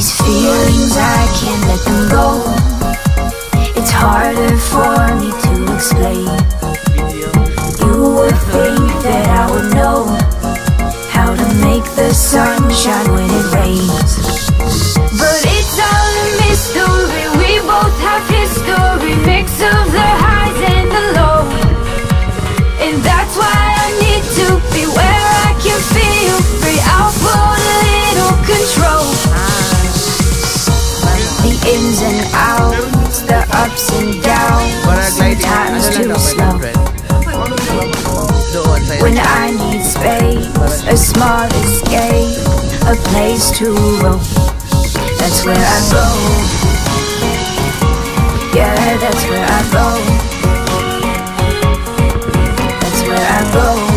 These feelings, I can't let them go. It's harder for me to explain. You would think that I would know how to make the sun shine when it rains. ins and outs, the ups and downs, sometimes too slow. When I need space, a small escape, a place to roam, that's where I go. Yeah, that's where I go. That's where I go.